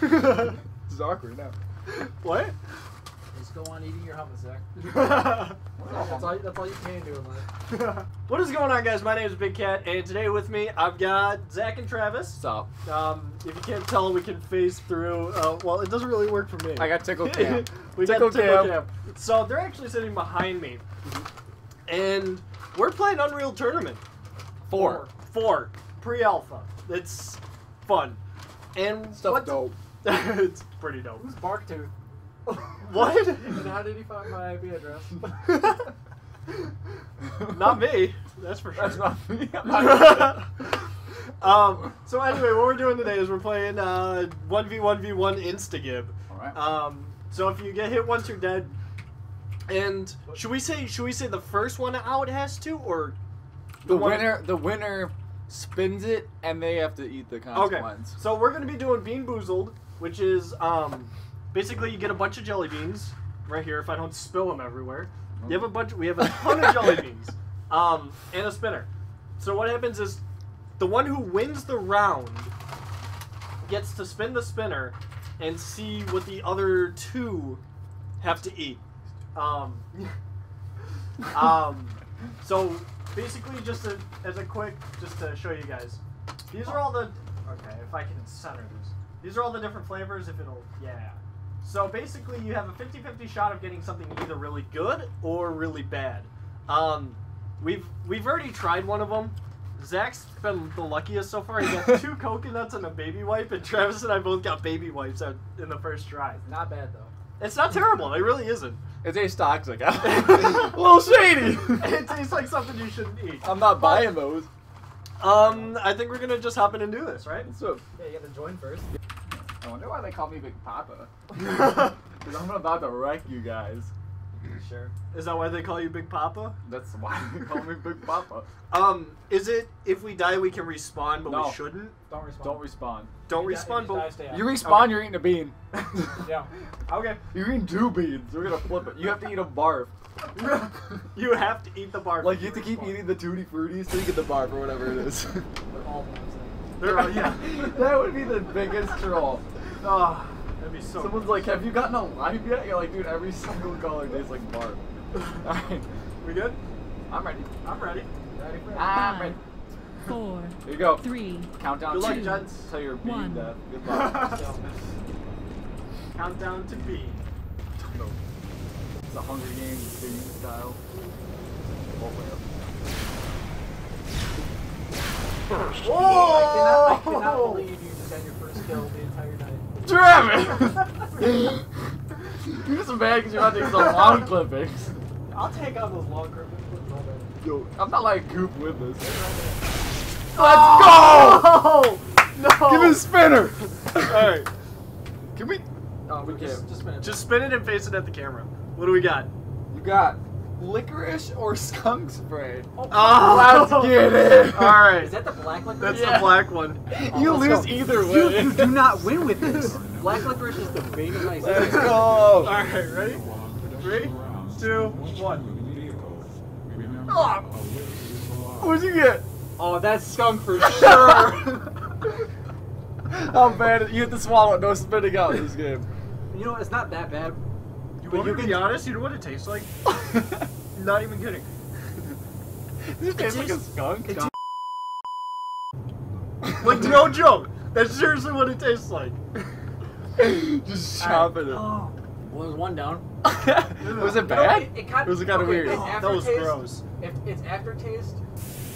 this is awkward now. what? Just go on eating your hummus, Zach. That's all, that's all you can do in life. is going on, guys? My name is bigKAT, and today with me I've got Zach and Travis. What's up? Um, if you can't tell, we can phase through. Uh, well, it doesn't really work for me. I got tickle cam. we Tickle got tickle cam. cam. So they're actually sitting behind me, and we're playing Unreal Tournament. Four. Four. Pre-alpha. It's fun. And Stuff what- dope. it's pretty dope. Who's Barktooth? What? and how did he find my IP address? not me. That's for sure. That's not me. Not- um, so anyway, what we're doing today is we're playing uh, 1v1v1 Instagib. Alright. Um, so if you get hit once, you're dead. And should we say should we say the first one out has to, or the one- winner, the winner spins it, and they have to eat the Okay. So we're gonna be doing Bean Boozled, which is um, basically you get a bunch of jelly beans right here. If I don't spill them everywhere, you have a bunch. We have a ton of jelly beans, um, and a spinner. So what happens is, the one who wins the round gets to spin the spinner and see what the other two have to eat. Um, um, so basically, just to, as a quick, just to show you guys, these are all the. Okay, if I can center these. These are all the different flavors. If it'll, yeah. So basically, you have a 50-50 shot of getting something either really good or really bad. Um, we've we've already tried one of them. Zach's been the luckiest so far. He got two coconuts and a baby wipe, and Travis and I both got baby wipes out in the first try. Not bad though. It's not terrible. It really isn't. It tastes toxic. a little shady. it tastes like something you shouldn't eat. I'm not buying those. Um, I think we're gonna just hop in and do this, right? So, Yeah, you gotta join first. I wonder why they call me Big Papa. Because I'm about to wreck you guys. Sure. Is that why they call you Big Papa? That's why they call me Big Papa. Um, is it if we die we can respawn, but No. we shouldn't? Don't respond. Don't respawn. Don't If you die- respawn, if you die, but stay out. You respawn, Okay. you're eating a bean. Yeah. okay. You're eating two beans. We're gonna flip it. You have to eat a barf. you have to eat the bar. Like you have to keep eating the tutti fruities till you get the barf or whatever it is. But all of them, They're, all- yeah. that would be the biggest troll. Oh, that'd be so. Someone's like, "Have you gotten a live yet?" You're like, "Dude, every single color tastes like barf." Alright, we good? I'm ready. I'm ready. Ready for it? I'm ready. four, Here you go. three, Countdown. Good luck, to- gents. Till your bean One. death. Good luck. So, Countdown to B. it's a Hunger Games bean style. Oh, well. First. I cannot, I cannot believe you just had your first kill the entire night. Travis! You're just mad because you're not taking some lawn clippings. I'll take out those long curves. All day. Yo, I'm not like Coop with this. Let's Oh! No! go! Give me a spinner! Alright. Can we? Oh, we Just, can't. just a minute. Just spin it and face it at the camera. What do we got? You got licorice or skunk spray? Oh! Ah, let's oh. get it! Alright. Is that the black licorice? That's Yeah. the black one. You let's lose go. either You, way. you do not win with this. Black licorice is the bane of my Let's existence. go! Alright, ready? Three, two, one. Oh. What'd you get? Oh, that's skunk for sure. How bad You have to swallow it, no spitting out in this game. you know, it's not that bad. You But want you to can- be honest? You know what it tastes like? Not even kidding. This tastes like a skunk. it Like, no joke. That's seriously what it tastes like. Just chopping it. Oh. Well, there's one down. Was it You know, bad? it, it kind Or was it kinda weird? Its Oh, that was gross. If its aftertaste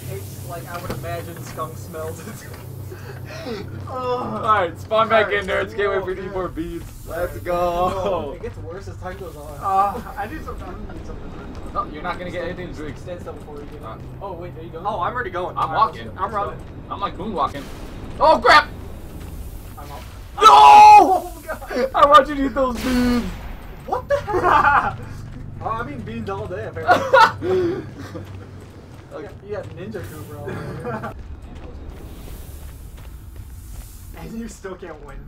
tastes like I would imagine skunk smells. Oh. Alright, spawn back Alright, in there. It's gateway no, for dude. more beads. Let's go. it gets worse as time goes on. Uh, I need some. I need something. No, you're not gonna get anything to drink. Stand still before you get Uh, Oh wait, there you go. Oh, I'm already going. I'm walking. I'm running. I'm like moonwalking. Oh crap! I'm out. No! Oh, God. I want you to eat those beans. What the heck? oh, I mean beans all day apparently. You got- you got Ninja Cooper all day. And you still can't win.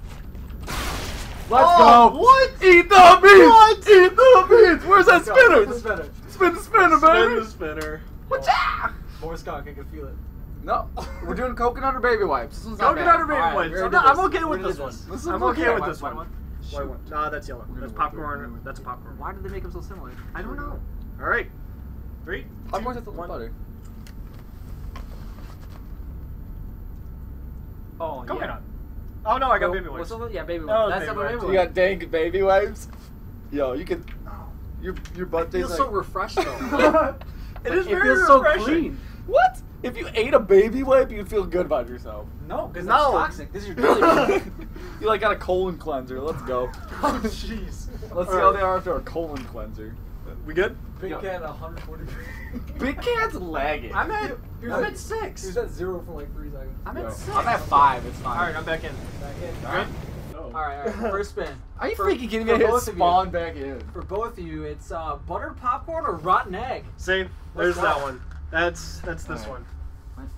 Let's Oh, go. what? Eat the beans. Eat the beans. Where's that spinner? Get the spinner. Spin the spinner, Spin the spinner. What's that? More skunk, I can feel it. No, we're doing coconut or baby wipes. This one's not Coconut bad. or baby Alright, wipes? we I'm, not, I'm okay with already this one. this. This is I'm okay. okay with this one. one? White one. Nah, that's yellow. That's popcorn. That's popcorn. Why did they make them so similar? I don't know. All right. Three. Popcorn's two, at the one. butter. Oh, Coconut. Oh no, I got baby what's wipes. the- Yeah, baby Oh, wipes. That's baby the baby wipes. You got dank baby wipes. Yo, you can. Your your butt It feels tastes so like. refreshed though. it is it very feels so refreshing. clean. What? If you ate a baby wipe, you'd feel good about yourself. No, because No. that's toxic. This is your daily. you like got a colon cleanser. Let's go. Oh jeez. Let's see All how they are after a colon cleanser. We good? Big Yo. cat 140. bigKAT's lagging. I'm at. He was I'm at- at six. He was at zero for like three seconds. I'm Yo, at six. I'm at five. It's fine. All right, I'm back in. Back in. All right. All right, all right. First spin. Are you For- freaking kidding for me? I hit both of you. back in. For both of you, it's uh, butter popcorn or rotten egg. See, What's there's that that? one. That's that's this All one. right.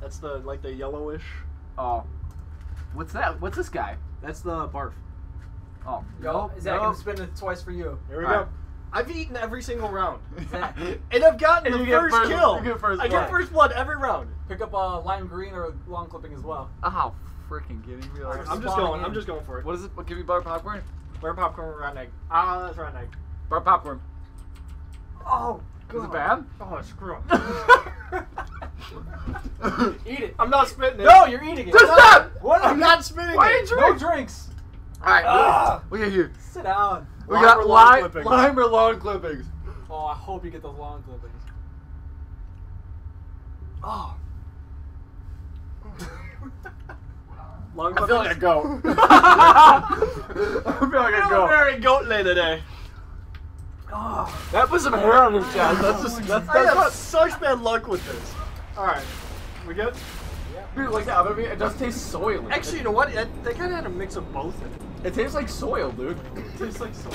That's the like the yellowish. Oh. What's that? What's this guy? That's the barf. Oh. Yo, nope, Zach, nope. I'm spinning it twice for you. Here we All go. right. I've eaten every single round. And I've gotten And the you get first first- kill. you get first I blood. get first blood every round. pick up a lime green or a lawn clipping as well. Oh, freaking kidding me. Like, I'm just spawning going. in. I'm just going for it. what is it? What give you butter popcorn? Butter popcorn, rotten egg. Ah, that's rotten egg. Butter popcorn. Oh, Is it bad? Oh, screw up. Eat it. I'm not spitting it. No, you're eating it. Just stop! What? I'm not spitting Why it. didn't you No drink? Drinks. Alright, Ah! look at here. Sit down. We Lime got or long lime, clippings? lime or lawn clippings. Oh, I hope you get those lawn clippings. Oh. Long I feel like a goat. I I feel like a I'm goat. very goatly today. Oh, That was some hair on his chest. That's just that's, I that's have such bad luck with this. All right, we good? Dude. Like that, I mean, it does taste soily. Actually, you know what? It, they kind of had a mix of both in it. it tastes like soil, dude. It tastes like soil.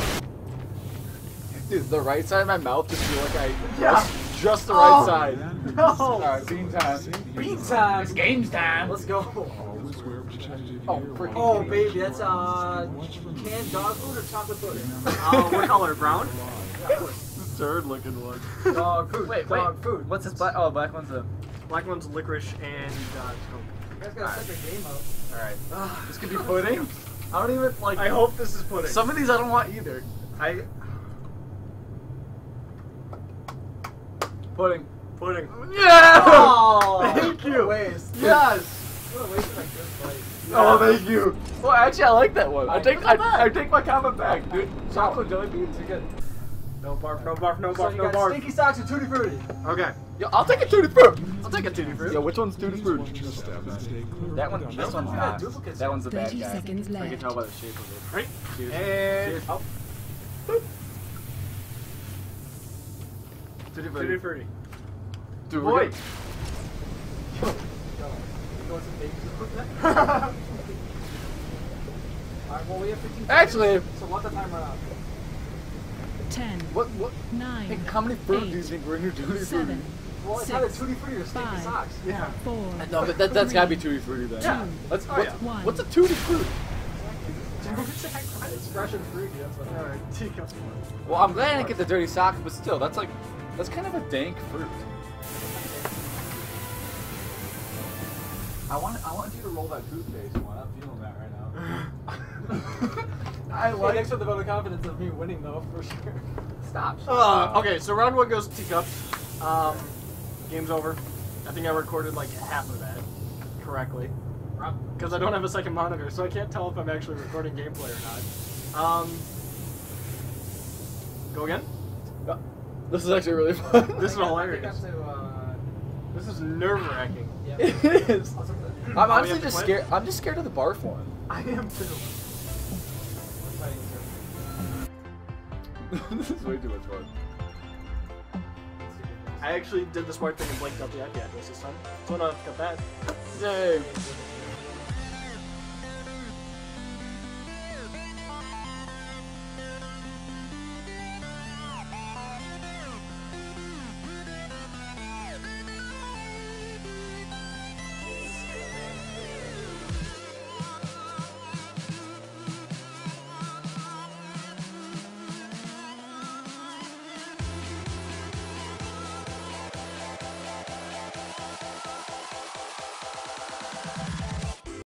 Dude, the right side of my mouth just feel like I Yeah. just, just the Oh. right side. No. Alright, bean time. bean time. It's games time. Let's go. Oh, freaking Oh, kidding me. baby, that's uh, canned dog food or chocolate pudding? Uh, what color? Brown? Third looking one. Dog food. Wait, wait. food. What's this black? Oh, black one's a. Black one's licorice and uh, You guys gotta set the game up. Alright. Coke. This could be pudding. I don't even like. I hope this is pudding. Some of these I don't want either. I Pudding. pudding. Yeah! Oh, Thank you. Waste. Yes! What a waste of a good bite. Oh, thank you. Well, actually, I like that one. I Oh, take not. I, I take my comment back, dude. Chocolate jelly beans are good. No barf, no barf, no So barf, you no got barf. stinky socks and tutti frutti. Okay. Yo, I'll take a tutti frutti. I'll take a tutti frutti. Yo, which one's tutti frutti? That one. This Those one's ones not. That one's the bad 30 guy. seconds I can left. tell by the shape of it. Ready? Cheers. And Cheers. oh, Tutti tutti frutti. frutti. Dude, Boy. we're. Yo, you want some baby food? Alright, well, we have 15 seconds. Actually, So let the timer out. 10, what what? 9, Hey, how many fruit do you eight, think we're in your tutti frutti? 7, Well, it's Six, either tutti frutti or stinky five, socks. Yeah. 4, No, but that, that's gotta be tutti frutti then. Yeah. Let's, Oh, what's, yeah. One. what's a tutti frutti? It's fresh and fruity, that's what I Alright, teacups. Well, I'm glad I didn't get the dirty socks, but still, that's like, that's kind of a dank fruit. I want, I want you to roll that toothpaste one. I'm feeling that right now. I Hey, like. thanks for the vote of confidence of me winning, though, for sure. Stop. Uh, okay, so round one goes to teacups. Um, game's over. I think I recorded like half of that correctly. Because I don't have a second monitor, so I can't tell if I'm actually recording gameplay or not. Um, go again? This is actually really fun. This is I think I- hilarious. I think I have to, uh, This is nerve wracking. yeah. it is. I'll take that. I'm Oh, honestly have just scared. I'm just scared of the barf one. I am too. This is way too much fun. I actually did the smart thing and blanked out the IP address this time. So no, got that. Yay.